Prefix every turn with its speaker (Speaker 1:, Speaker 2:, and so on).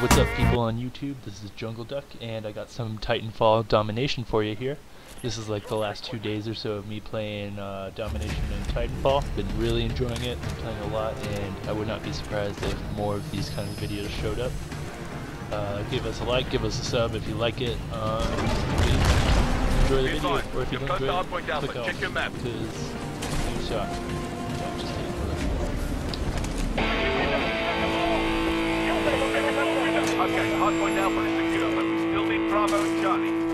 Speaker 1: what's up people on YouTube? This is JungleDuck and I got some Titanfall domination for you here. This is like the last two days or so of me playing uh, domination in Titanfall. Been really enjoying it, been playing a lot, and I would not be surprised if more of these kind of videos showed up. Uh, give us a like, give us a sub if you like it. Um, enjoy the video, or if you don't enjoy it, click off,
Speaker 2: Check your map.
Speaker 1: because you suck.
Speaker 2: Okay, hardpoint Alpha is secure, but we still need Bravo and Charlie.